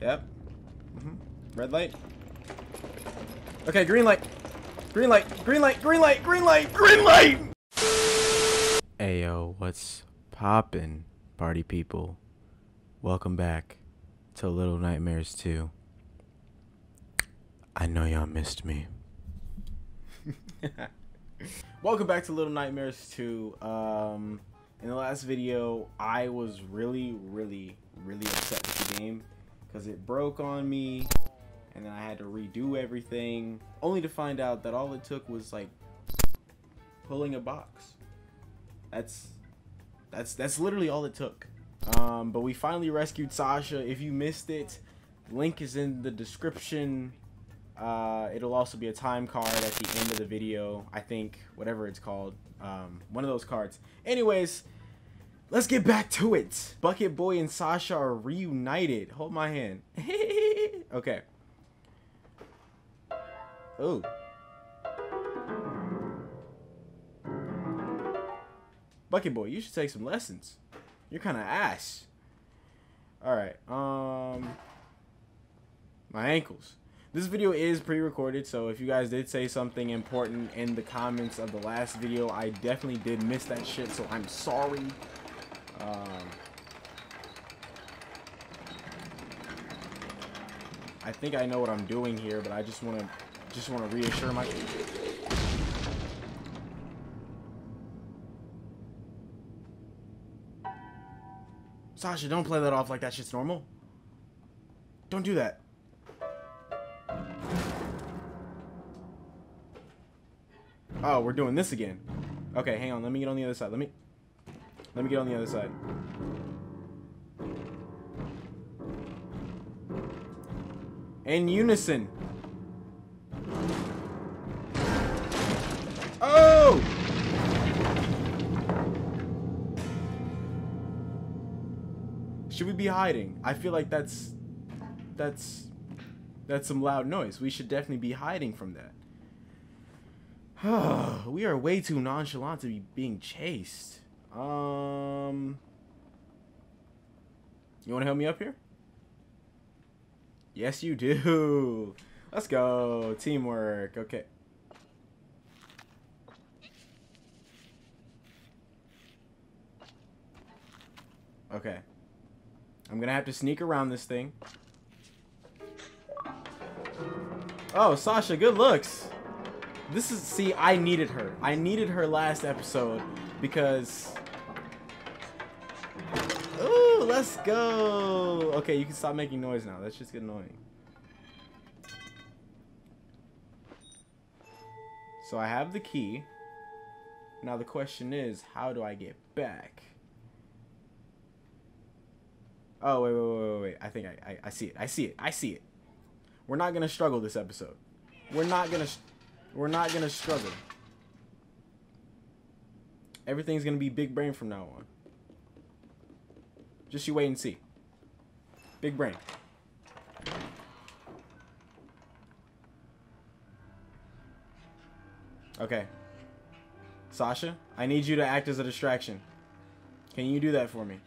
Yep. Mm -hmm. Red light. Okay, green light. Green light. Green light. Green light. Green light. Green light. Ayo, what's poppin', party people? Welcome back to Little Nightmares 2. I know y'all missed me. Welcome back to Little Nightmares 2. Um, in the last video, I was really, really, really upset with the game because it broke on me and then I had to redo everything only to find out that all it took was like pulling a box. That's that's that's literally all it took. Um, but we finally rescued Sasha. If you missed it, link is in the description. Uh, it'll also be a time card at the end of the video. I think whatever it's called, um, one of those cards. Anyways, let's get back to it. Bucket Boy and Sasha are reunited. Hold my hand. okay. Oh. Bucket Boy, you should take some lessons. You're kind of ass. Alright, um... My ankles. This video is pre-recorded, so if you guys did say something important in the comments of the last video, I definitely did miss that shit, so I'm sorry. Um, I think I know what I'm doing here, but I just want to just want to reassure my Sasha, don't play that off like that shit's normal. Don't do that. Oh, we're doing this again. Okay, hang on. Let me get on the other side. Let me... Let me get on the other side. In unison. Oh! Should we be hiding? I feel like that's... That's... That's some loud noise. We should definitely be hiding from that. we are way too nonchalant to be being chased. Um... You want to help me up here? Yes, you do. Let's go. Teamwork. Okay. Okay. I'm gonna have to sneak around this thing. Oh, Sasha, good looks. This is, see, I needed her. I needed her last episode because... Let's go. Okay, you can stop making noise now. That's just get annoying. So I have the key. Now the question is, how do I get back? Oh, wait, wait, wait, wait, wait. I think I, I, I see it. I see it. I see it. We're not going to struggle this episode. We're not going to... We're not going to struggle. Everything's going to be big brain from now on. Just you wait and see. Big brain. Okay. Sasha, I need you to act as a distraction. Can you do that for me?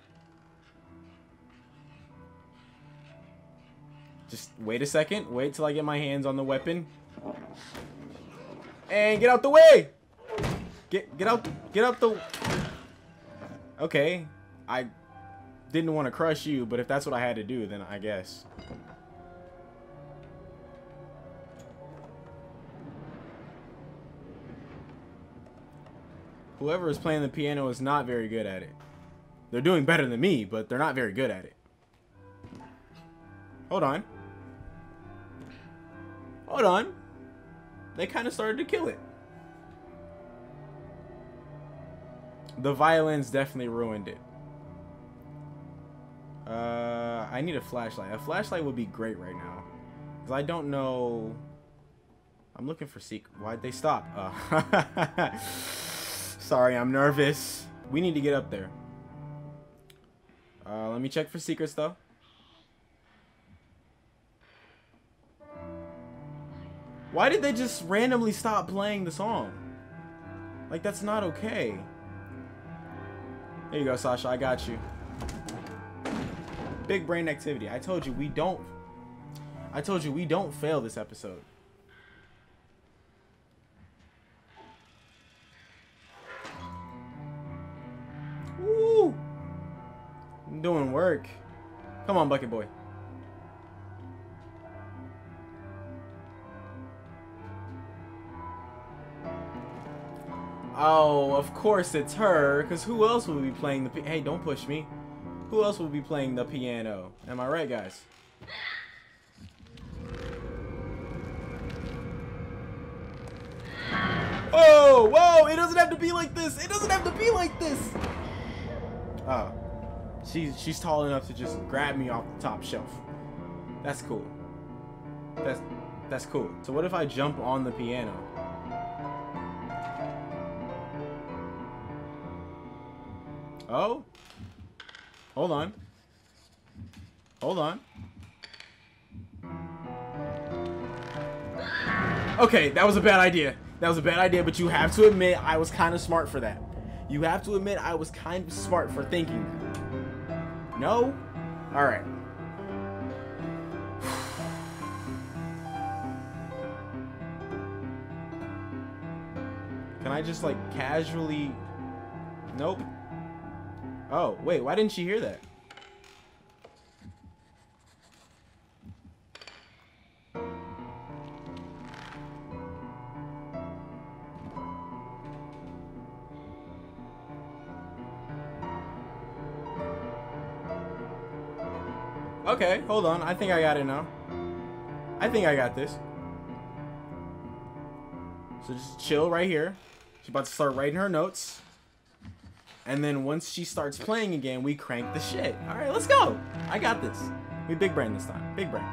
Just wait a second. Wait till I get my hands on the weapon. And get out the way! Get get out get out the Okay. I didn't want to crush you, but if that's what I had to do, then I guess. Whoever is playing the piano is not very good at it. They're doing better than me, but they're not very good at it. Hold on. Hold on. They kind of started to kill it. The violins definitely ruined it. Uh, I need a flashlight. A flashlight would be great right now. Because I don't know... I'm looking for secret. Why'd they stop? Uh, sorry, I'm nervous. We need to get up there. Uh, let me check for secrets, though. Why did they just randomly stop playing the song? Like, that's not okay. There you go, Sasha. I got you. Big brain activity. I told you, we don't I told you we don't fail this episode. Woo! I'm doing work. Come on, Bucket Boy. Oh, of course it's her, because who else will be playing the Hey, don't push me. Who else will be playing the piano? Am I right, guys? Oh, whoa! It doesn't have to be like this! It doesn't have to be like this! Oh. She's, she's tall enough to just grab me off the top shelf. That's cool. That's, that's cool. So what if I jump on the piano? Oh? Hold on. Hold on. Okay, that was a bad idea. That was a bad idea, but you have to admit I was kind of smart for that. You have to admit I was kind of smart for thinking. No? Alright. Can I just like casually... Nope. Oh, wait, why didn't she hear that? Okay, hold on. I think I got it now. I think I got this. So just chill right here. She's about to start writing her notes. And then once she starts playing again, we crank the shit. All right, let's go. I got this. We big brain this time. Big brain.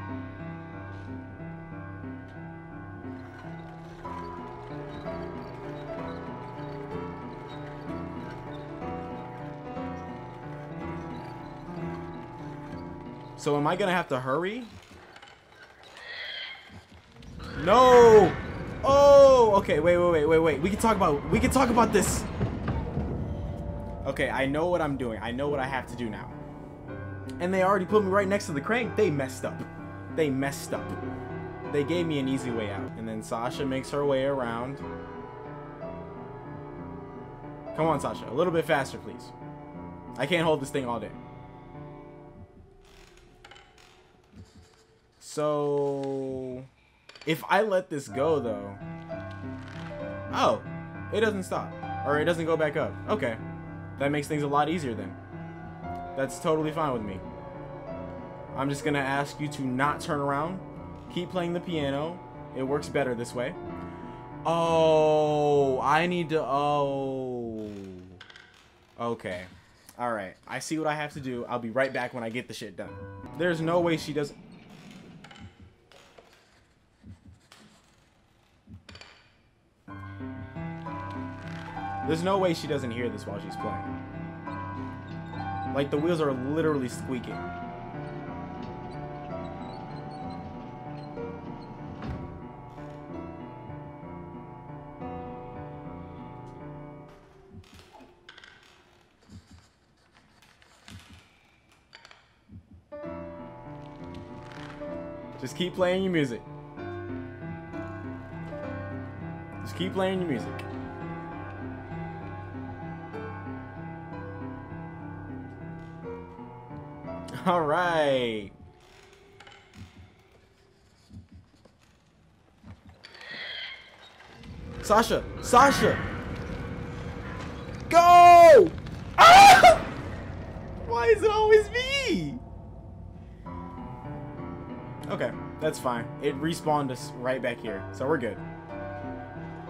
So am I gonna have to hurry? No! Oh, okay, wait, wait, wait, wait, wait. We can talk about we can talk about this. Okay, I know what I'm doing. I know what I have to do now. And they already put me right next to the crank. They messed up. They messed up. They gave me an easy way out. And then Sasha makes her way around. Come on, Sasha. A little bit faster, please. I can't hold this thing all day. So... If I let this go, though... Oh. It doesn't stop. Or it doesn't go back up. Okay. That makes things a lot easier then. That's totally fine with me. I'm just going to ask you to not turn around. Keep playing the piano. It works better this way. Oh, I need to... Oh. Okay. Alright. I see what I have to do. I'll be right back when I get the shit done. There's no way she doesn't... There's no way she doesn't hear this while she's playing. Like, the wheels are literally squeaking. Just keep playing your music. Just keep playing your music. All right. Sasha, Sasha. Go! Ah! Why is it always me? Okay, that's fine. It respawned us right back here, so we're good.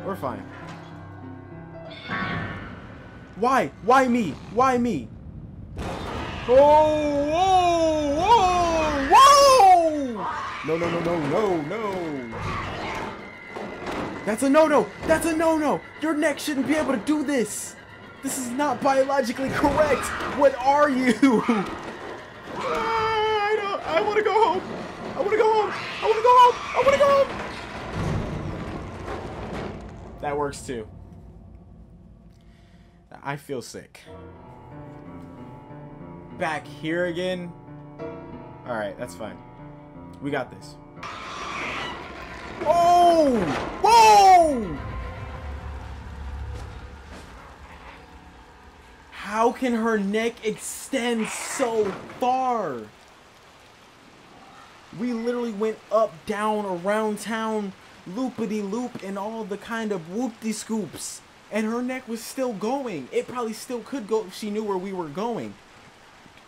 We're fine. Why? Why me? Why me? Oh, whoa, whoa, whoa! No, no, no, no, no, no. That's a no-no. That's a no-no. Your neck shouldn't be able to do this. This is not biologically correct. What are you? Ah, I don't. I want to go home. I want to go home. I want to go home. I want to go home. That works too. I feel sick back here again. Alright, that's fine. We got this. Oh! Whoa! How can her neck extend so far? We literally went up, down, around town, loopity loop, and all the kind of whoopty scoops. And her neck was still going. It probably still could go if she knew where we were going.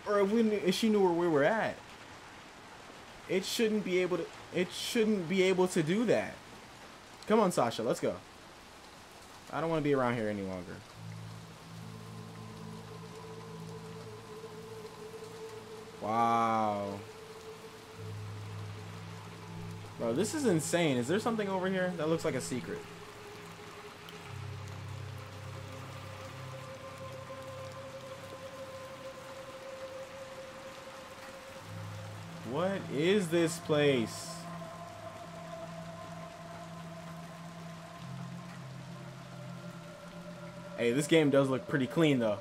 Or if, we if she knew where we were at. It shouldn't be able to it shouldn't be able to do that. Come on, Sasha, let's go. I don't want to be around here any longer. Wow. Bro, this is insane. Is there something over here that looks like a secret? What is this place? Hey, this game does look pretty clean though.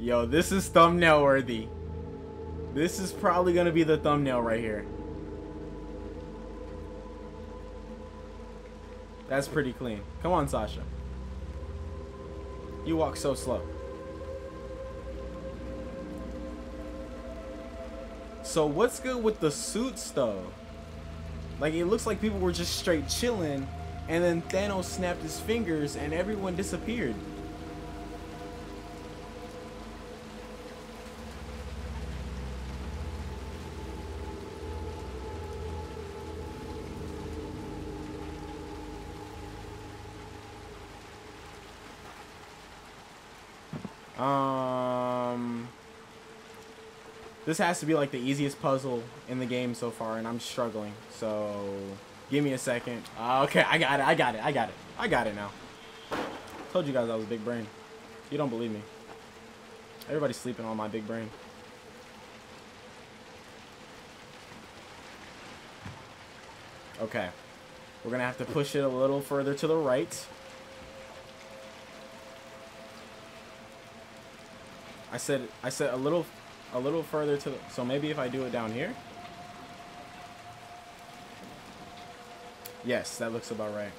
Yo, this is thumbnail worthy. This is probably gonna be the thumbnail right here. That's pretty clean. Come on, Sasha. You walk so slow. So what's good with the suits though? Like it looks like people were just straight chilling and then Thanos snapped his fingers and everyone disappeared. This has to be like the easiest puzzle in the game so far, and I'm struggling. So, give me a second. Uh, okay, I got it. I got it. I got it. I got it now. Told you guys I was a big brain. You don't believe me. Everybody's sleeping on my big brain. Okay. We're going to have to push it a little further to the right. I said I said a little a little further to the, so maybe if I do it down here? Yes that looks about right.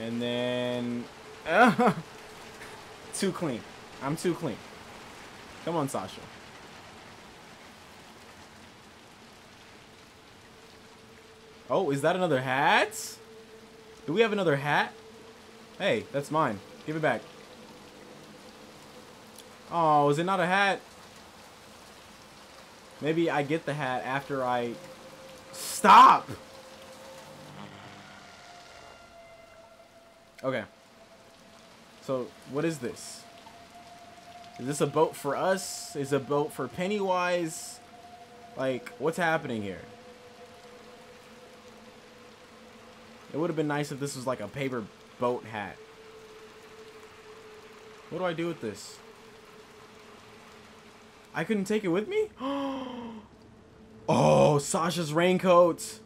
And then uh, too clean. I'm too clean. Come on Sasha. Oh is that another hat? Do we have another hat? Hey, that's mine. Give it back. Oh, is it not a hat? Maybe I get the hat after I... Stop! Okay. So, what is this? Is this a boat for us? Is a boat for Pennywise? Like, what's happening here? It would have been nice if this was like a paper boat hat. What do I do with this? I couldn't take it with me? oh, Sasha's raincoat.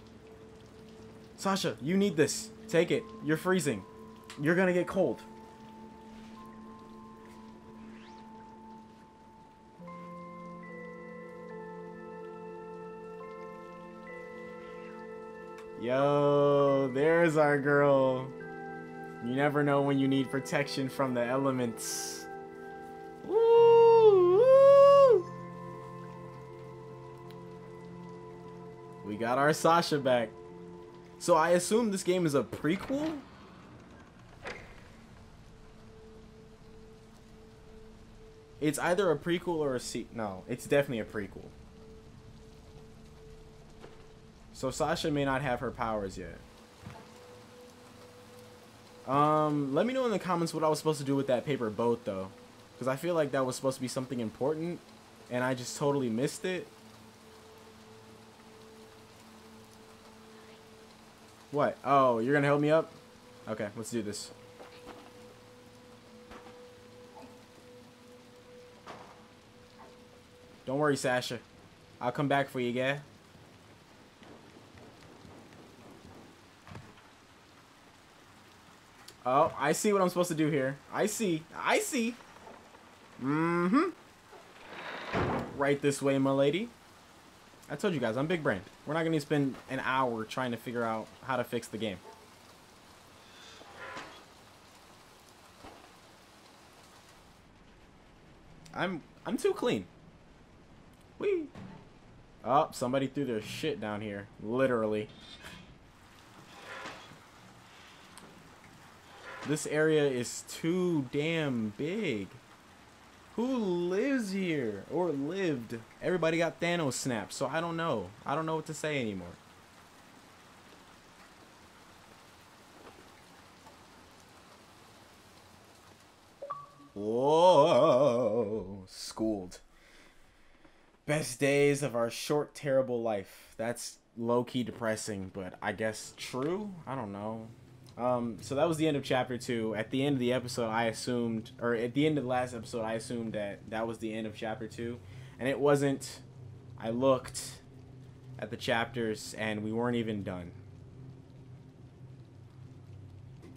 Sasha, you need this. Take it. You're freezing. You're gonna get cold. Yo, there's our girl. You never know when you need protection from the elements. Woo, woo. We got our Sasha back. So I assume this game is a prequel? It's either a prequel or a se- no, it's definitely a prequel. So Sasha may not have her powers yet. Um, let me know in the comments what I was supposed to do with that paper boat, though. Because I feel like that was supposed to be something important, and I just totally missed it. What? Oh, you're gonna help me up? Okay, let's do this. Don't worry, Sasha. I'll come back for you, guy. Oh, I see what I'm supposed to do here. I see. I see. Mm-hmm. Right this way, my lady. I told you guys, I'm big brain. We're not going to spend an hour trying to figure out how to fix the game. I'm I'm too clean. Whee. Oh, somebody threw their shit down here. Literally. This area is too damn big. Who lives here? Or lived? Everybody got Thanos snapped, so I don't know. I don't know what to say anymore. Whoa. Schooled. Best days of our short, terrible life. That's low-key depressing, but I guess true? I don't know. Um, so that was the end of chapter two. At the end of the episode, I assumed, or at the end of the last episode, I assumed that that was the end of chapter two, and it wasn't. I looked at the chapters, and we weren't even done.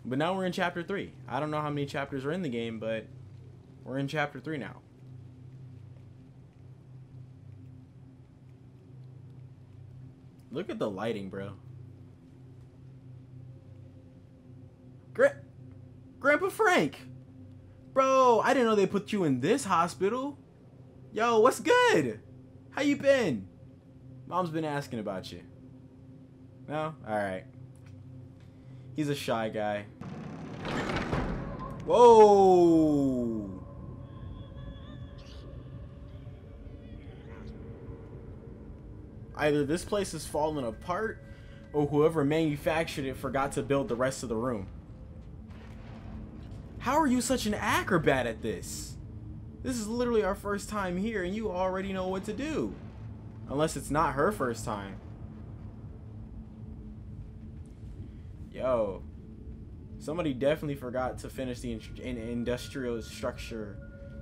But now we're in chapter three. I don't know how many chapters are in the game, but we're in chapter three now. Look at the lighting, bro. Grandpa Frank! Bro, I didn't know they put you in this hospital. Yo, what's good? How you been? Mom's been asking about you. No? Alright. He's a shy guy. Whoa! Either this place is falling apart, or whoever manufactured it forgot to build the rest of the room. How are you such an acrobat at this? This is literally our first time here and you already know what to do. Unless it's not her first time. Yo. Somebody definitely forgot to finish the in industrial structure,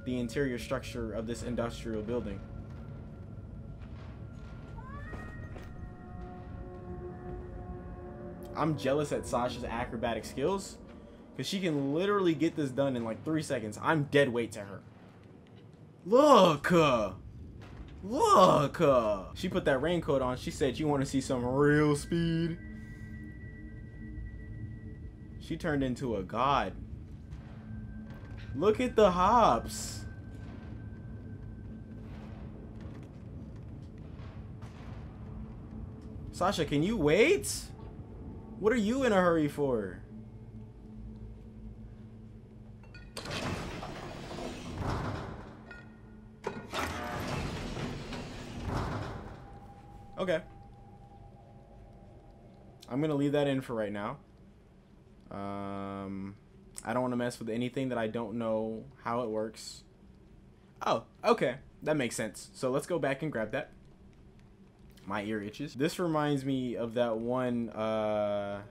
the interior structure of this industrial building. I'm jealous at Sasha's acrobatic skills because she can literally get this done in like three seconds. I'm dead weight to her. Look! Uh, look! Uh. She put that raincoat on. She said, you want to see some real speed? She turned into a god. Look at the hops. Sasha, can you wait? What are you in a hurry for? Okay. I'm going to leave that in for right now. Um, I don't want to mess with anything that I don't know how it works. Oh, okay. That makes sense. So let's go back and grab that. My ear itches. This reminds me of that one, uh,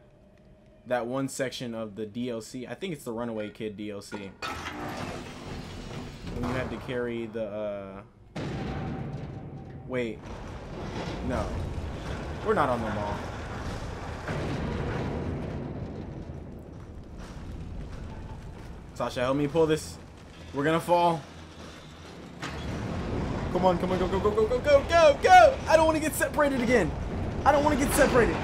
that one section of the DLC. I think it's the Runaway Kid DLC. When you had to carry the, uh... Wait. No. We're not on the mall. Sasha, help me pull this. We're gonna fall. Come on, come on, go, go, go, go, go, go, go, go! I don't want to get separated again. I don't want to get separated.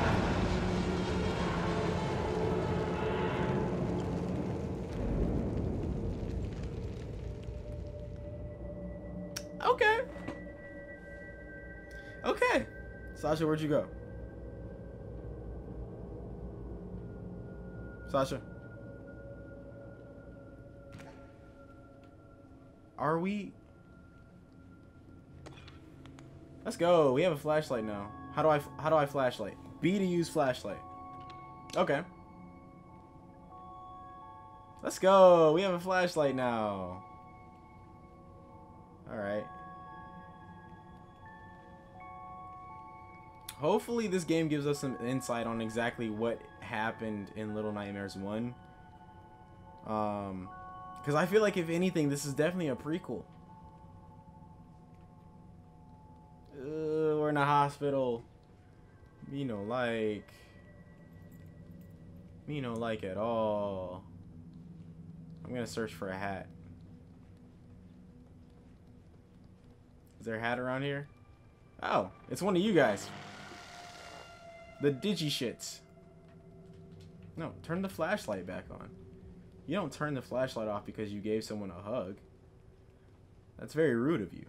Sasha, where'd you go? Sasha. Are we... Let's go. We have a flashlight now. How do I how do I flashlight? B to use flashlight. Okay. Let's go. We have a flashlight now. All right. Hopefully this game gives us some insight on exactly what happened in Little Nightmares 1. Um, because I feel like if anything, this is definitely a prequel. Uh, we're in a hospital. Me no like. Me no like at all. I'm gonna search for a hat. Is there a hat around here? Oh, it's one of you guys. The digi shits. No, turn the flashlight back on. You don't turn the flashlight off because you gave someone a hug. That's very rude of you.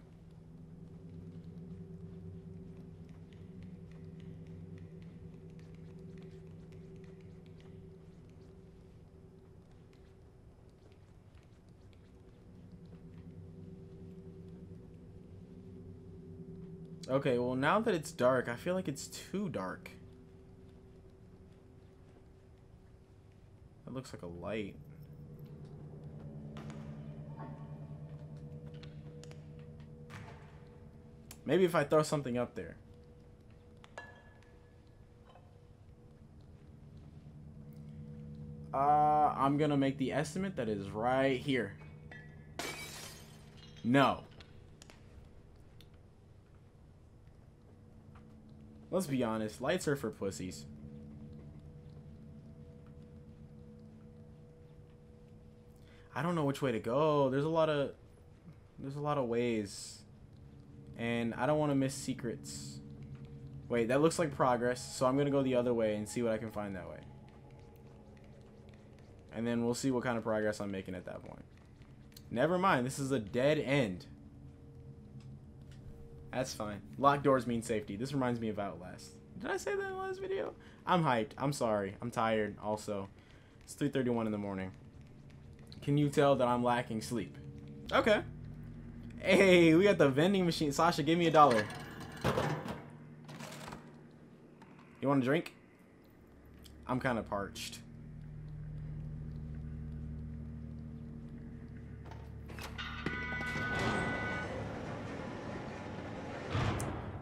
Okay, well now that it's dark, I feel like it's too dark. Looks like a light. Maybe if I throw something up there. Uh, I'm gonna make the estimate that is right here. No. Let's be honest, lights are for pussies. Don't know which way to go. There's a lot of there's a lot of ways. And I don't want to miss secrets. Wait, that looks like progress, so I'm going to go the other way and see what I can find that way. And then we'll see what kind of progress I'm making at that point. Never mind, this is a dead end. That's fine. Locked doors mean safety. This reminds me of Outlast. Did I say that in the last video? I'm hyped. I'm sorry. I'm tired also. It's 3.31 in the morning. Can you tell that I'm lacking sleep? Okay. Hey, we got the vending machine. Sasha, give me a dollar. You want a drink? I'm kind of parched.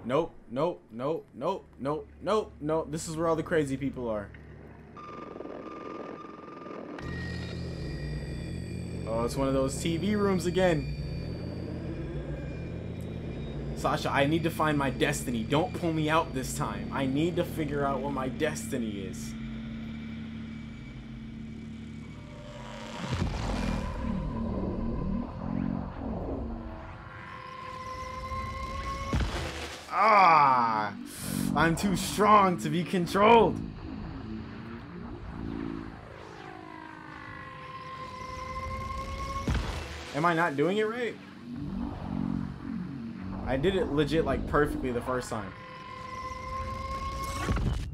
Nope, nope, nope, nope, nope, nope, nope. This is where all the crazy people are. Oh, it's one of those TV rooms again. Sasha, I need to find my destiny. Don't pull me out this time. I need to figure out what my destiny is. Ah! I'm too strong to be controlled. Am I not doing it right? I did it legit like perfectly the first time.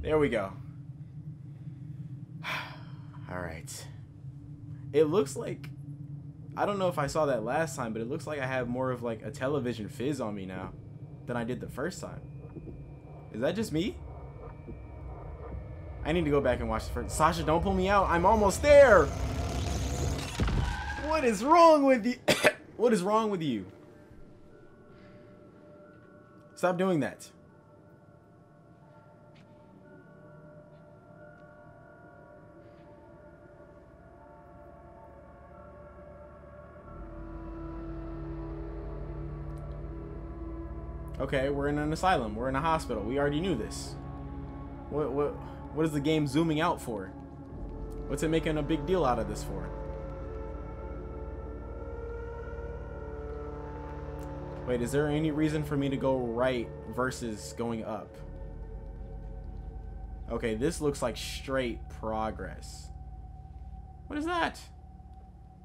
There we go. Alright. It looks like... I don't know if I saw that last time, but it looks like I have more of like a television fizz on me now than I did the first time. Is that just me? I need to go back and watch the first. Sasha, don't pull me out. I'm almost there. What is wrong with you? what is wrong with you? Stop doing that. Okay, we're in an asylum. We're in a hospital. We already knew this. What what what is the game zooming out for? What's it making a big deal out of this for? Wait, is there any reason for me to go right versus going up? Okay, this looks like straight progress. What is that?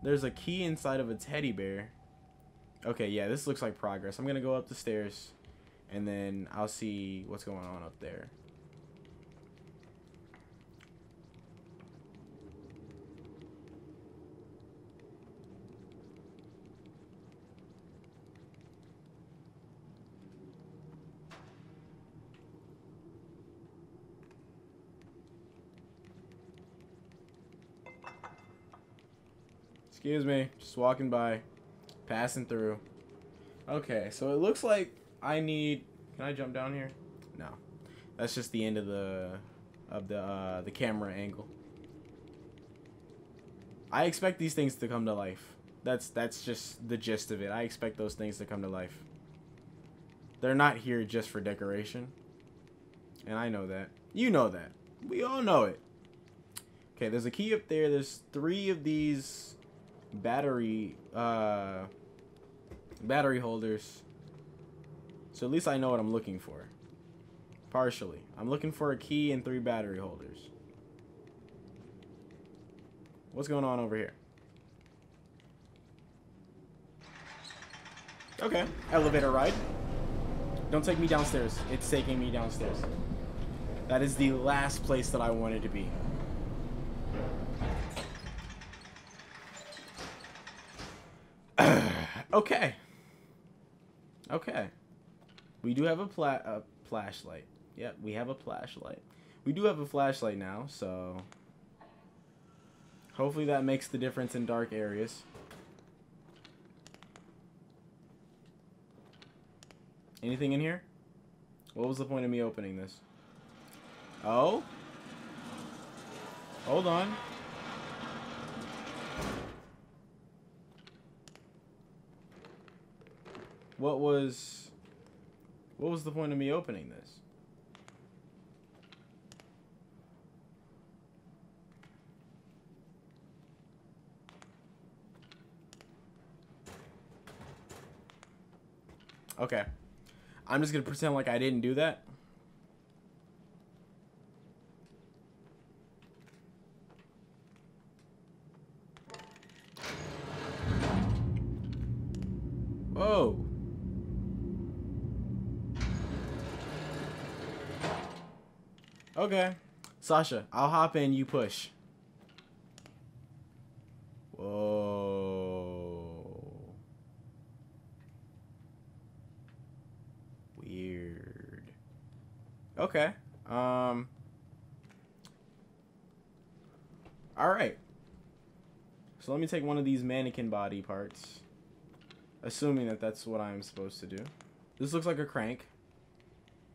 There's a key inside of a teddy bear. Okay, yeah, this looks like progress. I'm going to go up the stairs and then I'll see what's going on up there. Excuse me, just walking by, passing through. Okay, so it looks like I need. Can I jump down here? No, that's just the end of the of the uh, the camera angle. I expect these things to come to life. That's that's just the gist of it. I expect those things to come to life. They're not here just for decoration. And I know that. You know that. We all know it. Okay, there's a key up there. There's three of these battery uh, battery holders. So at least I know what I'm looking for. Partially. I'm looking for a key and three battery holders. What's going on over here? Okay. Elevator ride. Don't take me downstairs. It's taking me downstairs. That is the last place that I wanted to be. Okay. Okay. We do have a, pla a flashlight. Yep, we have a flashlight. We do have a flashlight now, so... Hopefully that makes the difference in dark areas. Anything in here? What was the point of me opening this? Oh? Hold on. What was... What was the point of me opening this? Okay. I'm just gonna pretend like I didn't do that. Whoa. Okay. Sasha, I'll hop in, you push. Whoa. Weird. Okay. Um. Alright. So let me take one of these mannequin body parts. Assuming that that's what I'm supposed to do. This looks like a crank.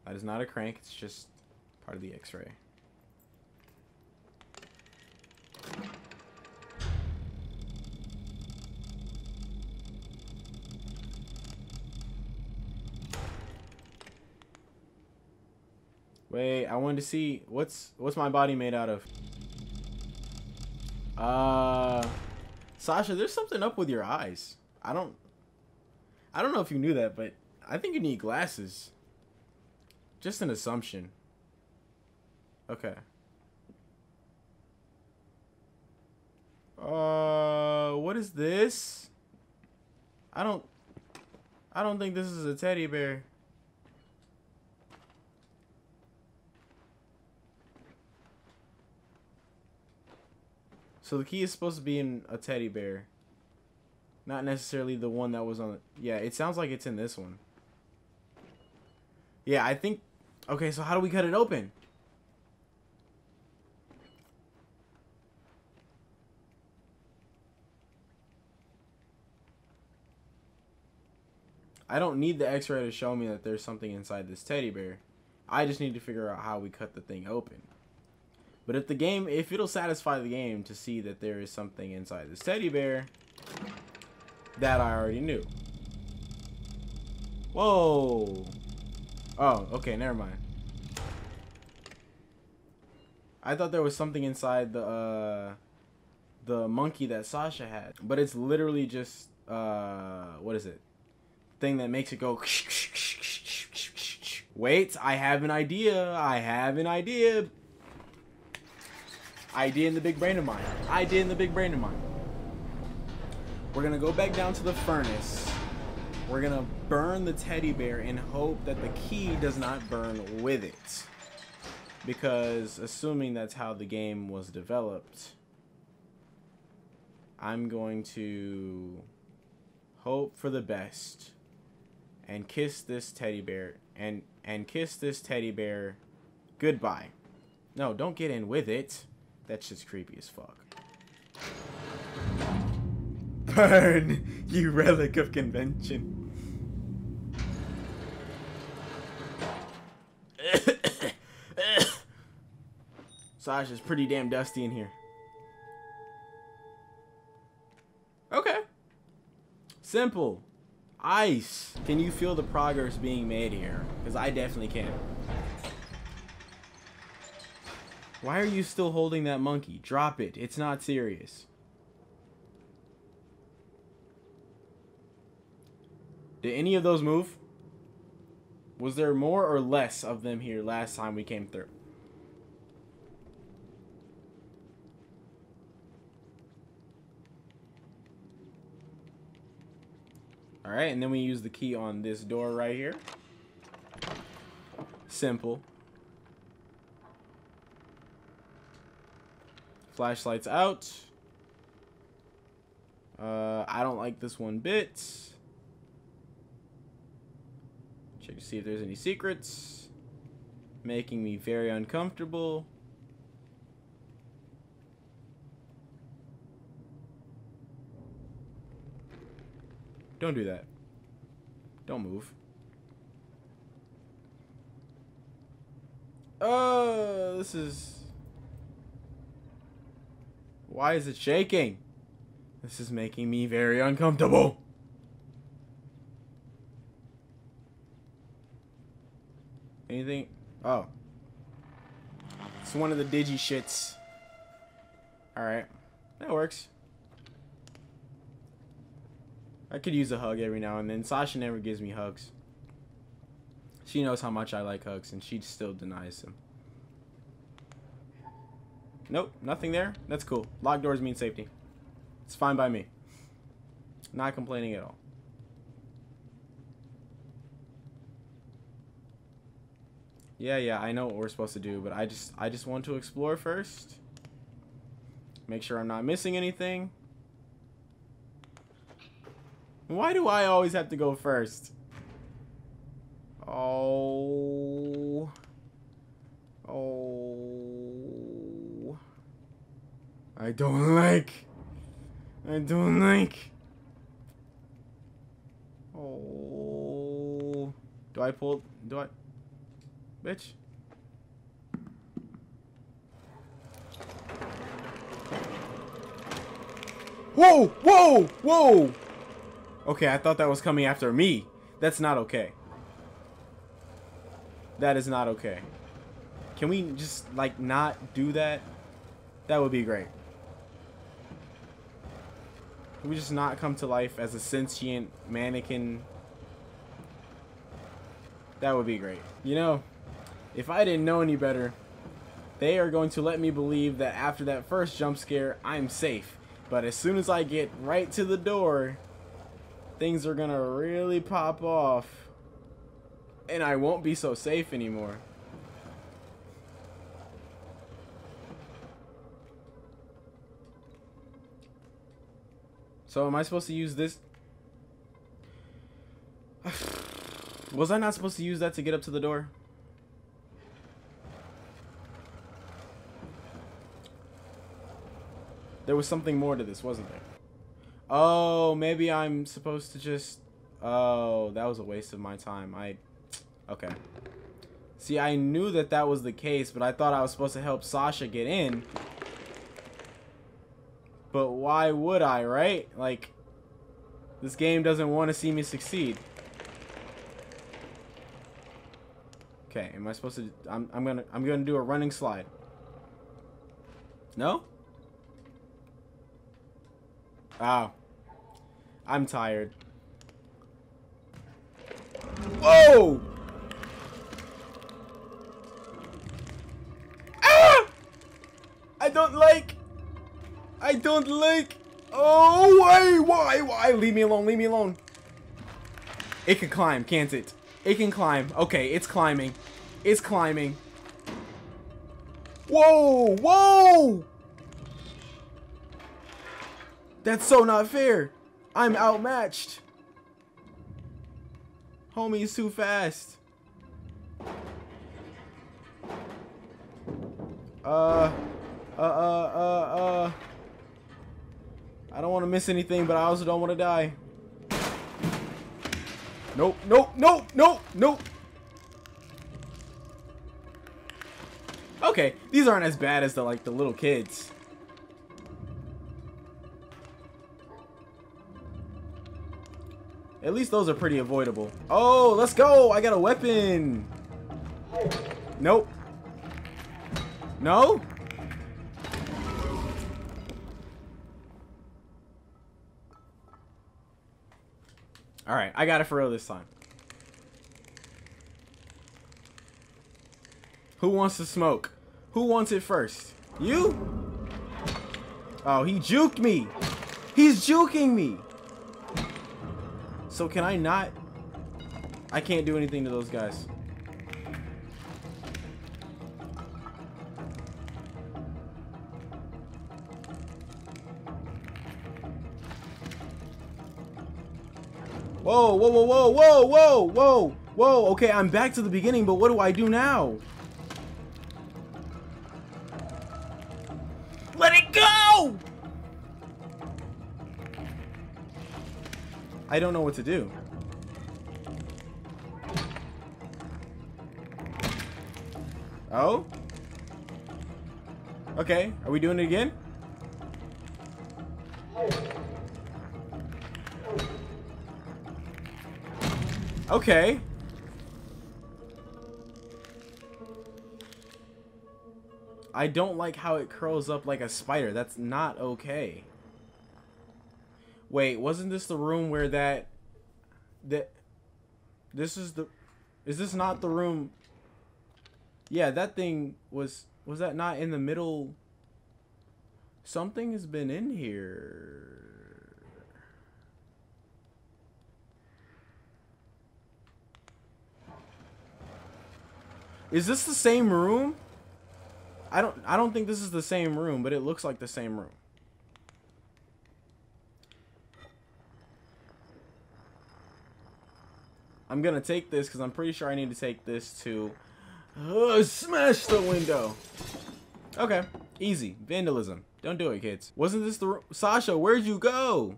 That is not a crank, it's just part of the x-ray. Wait, I wanted to see what's what's my body made out of. Uh Sasha, there's something up with your eyes. I don't I don't know if you knew that, but I think you need glasses. Just an assumption. Okay. Uh, what is this? I don't I don't think this is a teddy bear. So the key is supposed to be in a teddy bear. Not necessarily the one that was on. Yeah, it sounds like it's in this one. Yeah, I think... Okay, so how do we cut it open? I don't need the x-ray to show me that there's something inside this teddy bear. I just need to figure out how we cut the thing open. But if the game, if it'll satisfy the game to see that there is something inside this teddy bear, that I already knew. Whoa. Oh, okay, never mind. I thought there was something inside the, uh, the monkey that Sasha had. But it's literally just, uh, what is it? Thing that makes it go... Wait, I have an idea. I have an idea. Idea in the big brain of mine. Idea in the big brain of mine. We're gonna go back down to the furnace. We're gonna burn the teddy bear and hope that the key does not burn with it. Because assuming that's how the game was developed, I'm going to hope for the best and kiss this teddy bear and and kiss this teddy bear goodbye. No, don't get in with it. That's just creepy as fuck. Burn, you relic of convention. Sasha's pretty damn dusty in here. Okay. Simple. Ice! Can you feel the progress being made here? Because I definitely can. Why are you still holding that monkey? Drop it. It's not serious. Did any of those move? Was there more or less of them here last time we came through? Alright, and then we use the key on this door right here. Simple. Flashlights out. Uh, I don't like this one bit. Check to see if there's any secrets. Making me very uncomfortable. Don't do that. Don't move. Oh, this is... Why is it shaking? This is making me very uncomfortable. Anything? Oh. It's one of the digi shits. Alright. That works. I could use a hug every now and then. Sasha never gives me hugs. She knows how much I like hugs, and she still denies them. Nope, nothing there. That's cool. Locked doors mean safety. It's fine by me. Not complaining at all. Yeah, yeah, I know what we're supposed to do, but I just I just want to explore first. Make sure I'm not missing anything. Why do I always have to go first? Oh. Oh. I don't like. I don't like. Oh. Do I pull? Do I? Bitch. Whoa! Whoa! Whoa! Okay, I thought that was coming after me. That's not okay. That is not okay. Can we just, like, not do that? That would be great. Can we just not come to life as a sentient mannequin? That would be great. You know, if I didn't know any better, they are going to let me believe that after that first jump scare, I'm safe. But as soon as I get right to the door, things are gonna really pop off and I won't be so safe anymore. So am I supposed to use this? Was I not supposed to use that to get up to the door? There was something more to this, wasn't there? Oh, maybe I'm supposed to just... Oh, that was a waste of my time. I... Okay. See, I knew that that was the case, but I thought I was supposed to help Sasha get in. But why would I, right? Like, this game doesn't want to see me succeed. Okay, am I supposed to... I'm, I'm gonna I'm gonna do a running slide. No? Oh. I'm tired. Whoa! Ah! I don't like... I don't like... Oh, why, why, why? Leave me alone, leave me alone. It can climb, can't it? It can climb. Okay, it's climbing. It's climbing. Whoa, whoa! That's so not fair. I'm outmatched. Homie's too fast. Uh, uh, uh, uh, uh. I don't want to miss anything, but I also don't want to die. Nope, nope, nope, nope, nope. Okay, these aren't as bad as the like the little kids. At least those are pretty avoidable. Oh, let's go! I got a weapon! Nope. No? Alright, I got it for real this time. Who wants to smoke? Who wants it first? You? Oh, he juked me. He's juking me. So can I not? I can't do anything to those guys. Whoa, whoa, whoa, whoa, whoa, whoa, whoa, whoa. Okay, I'm back to the beginning, but what do I do now? Let it go! I don't know what to do. Oh? Okay, are we doing it again? Okay. I don't like how it curls up like a spider. That's not okay. Wait, wasn't this the room where that... That... This is the... Is this not the room... Yeah, that thing was... Was that not in the middle... Something has been in here... Is this the same room? I don't I don't think this is the same room, but it looks like the same room. I'm gonna take this because I'm pretty sure I need to take this to uh, smash the window. Okay, easy. Vandalism. Don't do it, kids. Wasn't this the Sasha? Where'd you go?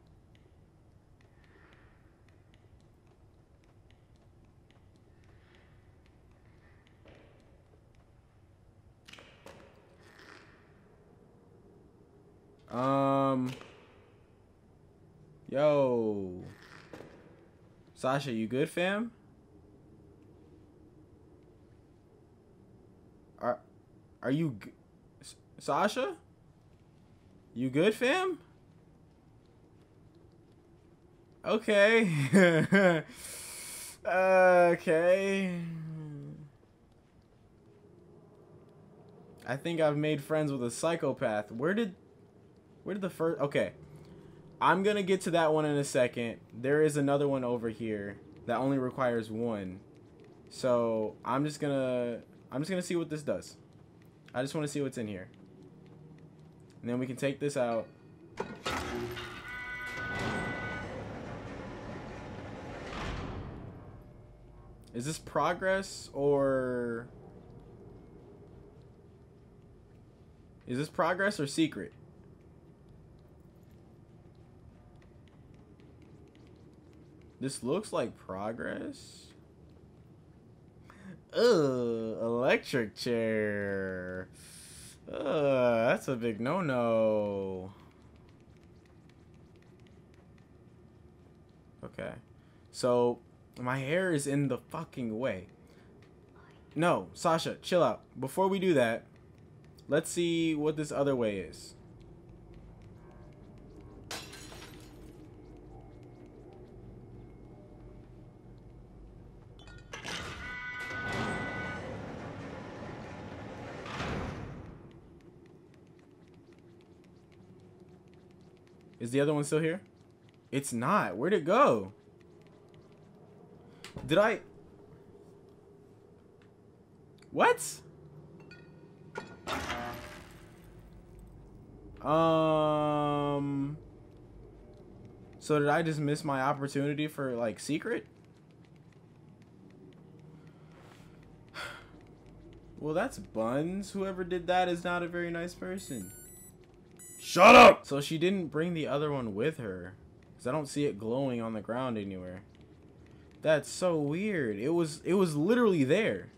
Um. Yo. Sasha, you good, fam? Are are you Sasha? You good, fam? Okay. okay. I think I've made friends with a psychopath. Where did where did the first... Okay. I'm going to get to that one in a second. There is another one over here that only requires one. So I'm just going to... I'm just going to see what this does. I just want to see what's in here. And then we can take this out. Is this progress or... Is this progress or secret? This looks like progress. Ugh, electric chair. Ugh, that's a big no-no. Okay. So, my hair is in the fucking way. No, Sasha, chill out. Before we do that, let's see what this other way is. Is the other one still here? It's not. Where'd it go? Did I... What? Um... So did I just miss my opportunity for, like, secret? Well, that's Buns. Whoever did that is not a very nice person. Shut up! So she didn't bring the other one with her. Because I don't see it glowing on the ground anywhere. That's so weird. It was it was literally there.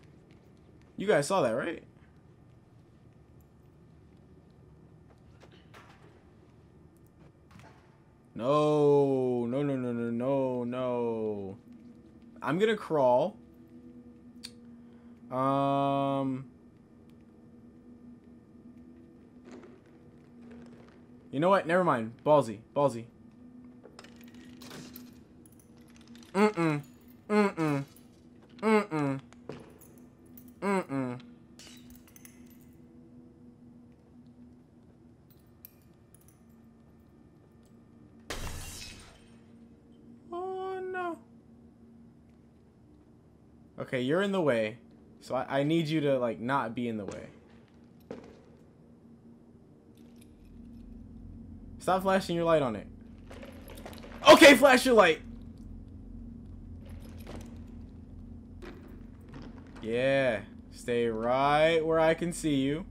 You guys saw that, right? No, no, no, no, no, no, no. I'm gonna crawl. Um, You know what? Never mind. Ballsy. Ballsy. Mm-mm. Mm-mm. Mm-mm. Mm-mm. Oh, no. Okay, you're in the way. So I, I need you to, like, not be in the way. Stop flashing your light on it. Okay, flash your light. Yeah. Stay right where I can see you.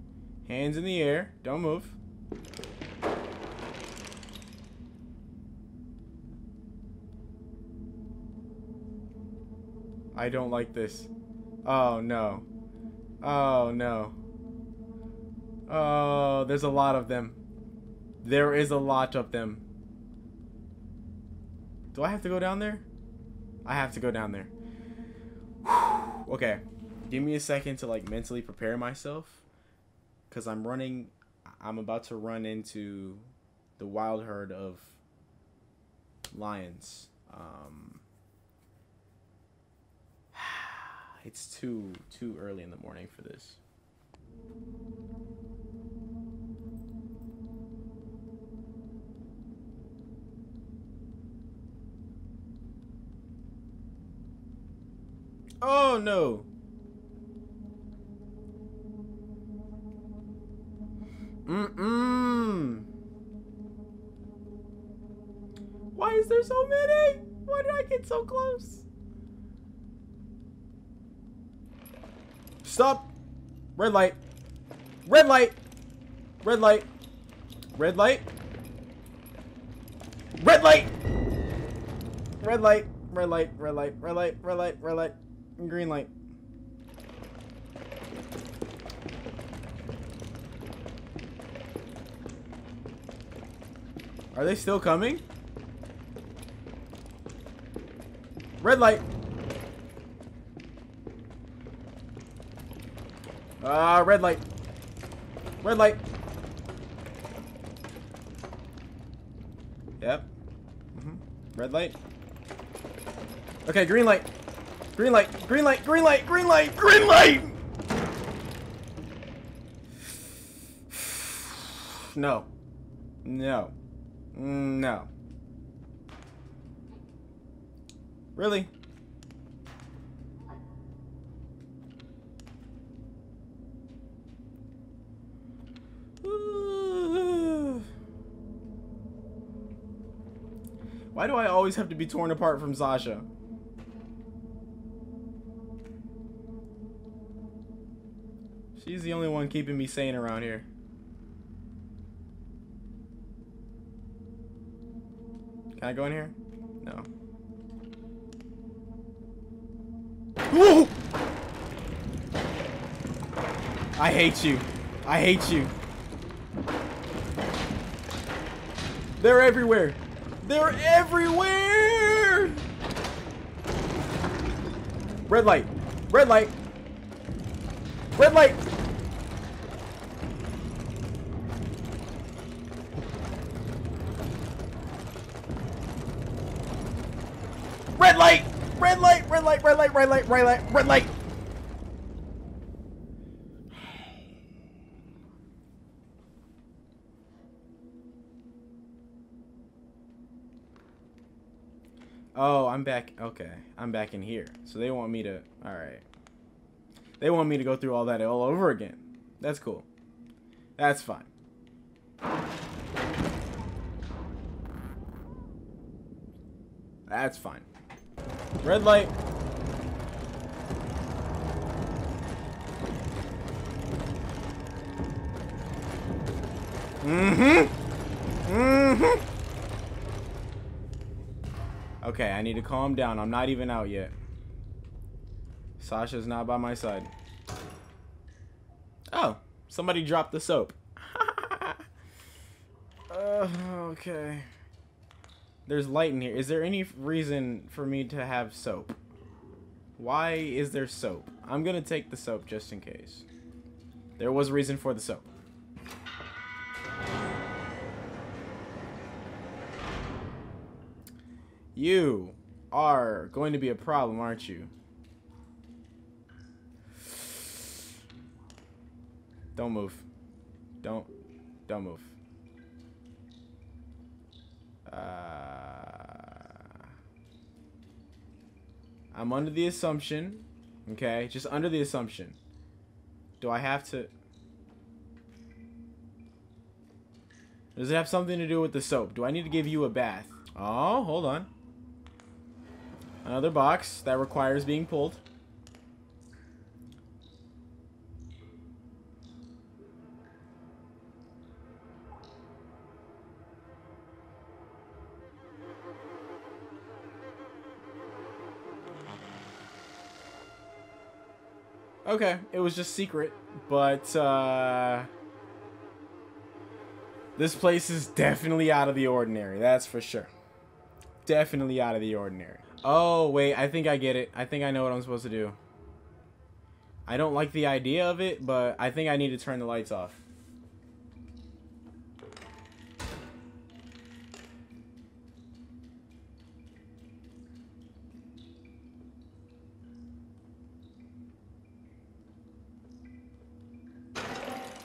Hands in the air. Don't move. I don't like this. Oh, no. Oh, no. Oh, there's a lot of them. There is a lot of them. Do I have to go down there? I have to go down there. okay. Give me a second to like mentally prepare myself. Cause I'm running I'm about to run into the wild herd of lions. Um it's too too early in the morning for this. Oh no. Mm-mm. Why is there so many? Why did I get so close? Stop. Red light. Red light. Red light. Red light. Red light. Red light. Red light. Red light. Red light. Red light. Red light. Green light. Are they still coming? Red light. Ah, uh, red light. Red light. Yep. Mm -hmm. Red light. Okay, green light. Green light. Green light. Green light. Green light. Green light. No. No. No. Really? Why do I always have to be torn apart from Sasha? She's the only one keeping me sane around here. Can I go in here? No. Whoa! I hate you. I hate you. They're everywhere. They're everywhere! Red light. Red light. Red light. Light! Red light! Red light! Red light! Red light! Red light! Red light! Oh, I'm back. Okay, I'm back in here. So they want me to... Alright. They want me to go through all that all over again. That's cool. That's fine. That's fine. Red light. Mm-hmm. Mm-hmm. Okay, I need to calm down. I'm not even out yet. Sasha's not by my side. Oh, somebody dropped the soap. uh, okay. There's light in here. Is there any reason for me to have soap? Why is there soap? I'm to take the soap just in case. There was a reason for the soap. You. are going to be a problem, aren't you? Don't move. Don't. Don't move. Uh, I'm under the assumption, okay, just under the assumption. Do I have to... Does it have something to do with the soap? Do I need to give you a bath? Oh, hold on. Another box that requires being pulled. Okay, it was just secret, but uh this place is definitely out of the ordinary, that's for sure. Definitely out of the ordinary. Oh, wait, I think I get it. I think I know what I'm supposed to do. I don't like the idea of it, but I think I need to turn the lights off.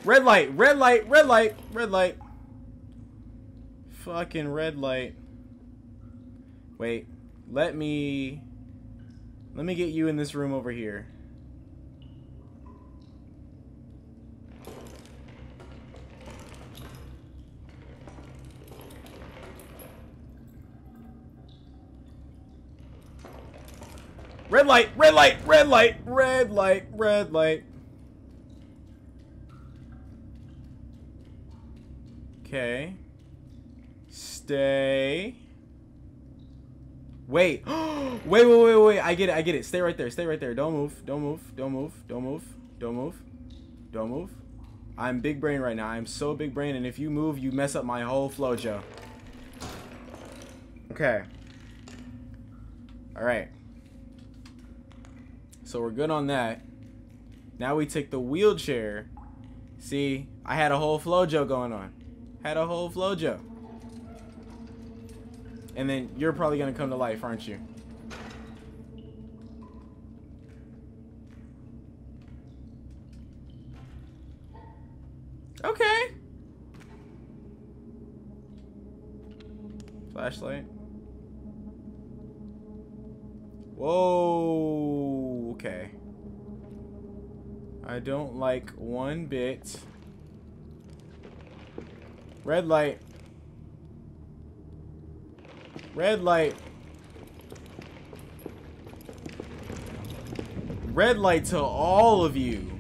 Red light, red light, red light, red light. Fucking red light. Wait, let me... Let me get you in this room over here. Red light, red light, red light, red light, red light. Okay. Stay. Wait. wait, wait, wait, wait. I get it. I get it. Stay right there. Stay right there. Don't move. Don't move. Don't move. Don't move. Don't move. Don't move. I'm big brain right now. I'm so big brain, and if you move, you mess up my whole flow, Joe. Okay. Alright. So we're good on that. Now we take the wheelchair. See, I had a whole flojo going on. Had a whole flojo. And then you're probably going to come to life, aren't you? Okay. Flashlight. Whoa. Okay. I don't like one bit. Red light. Red light. Red light to all of you.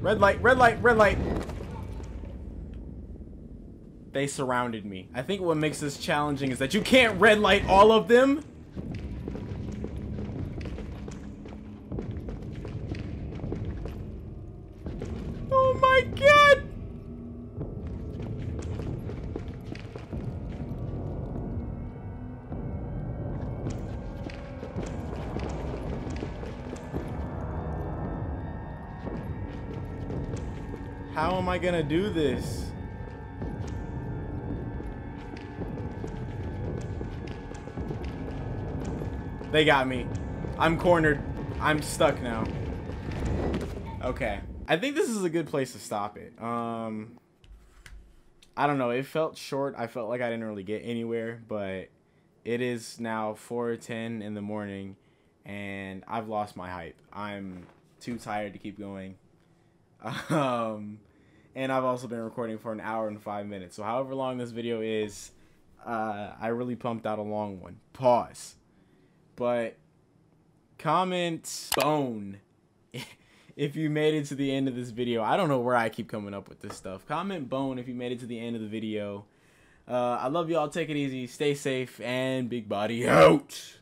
Red light, red light, red light. They surrounded me. I think what makes this challenging is that you can't red light all of them. I gonna do this? They got me. I'm cornered. I'm stuck now. Okay. I think this is a good place to stop it. Um, I don't know. It felt short. I felt like I didn't really get anywhere, but it is now 4:10 in the morning, and I've lost my hype. I'm too tired to keep going. Um, and I've also been recording for an hour and five minutes. So however long this video is, uh, I really pumped out a long one. Pause. But comment bone if you made it to the end of this video. I don't know where I keep coming up with this stuff. Comment bone if you made it to the end of the video. Uh, I love y'all. Take it easy. Stay safe. And big body out.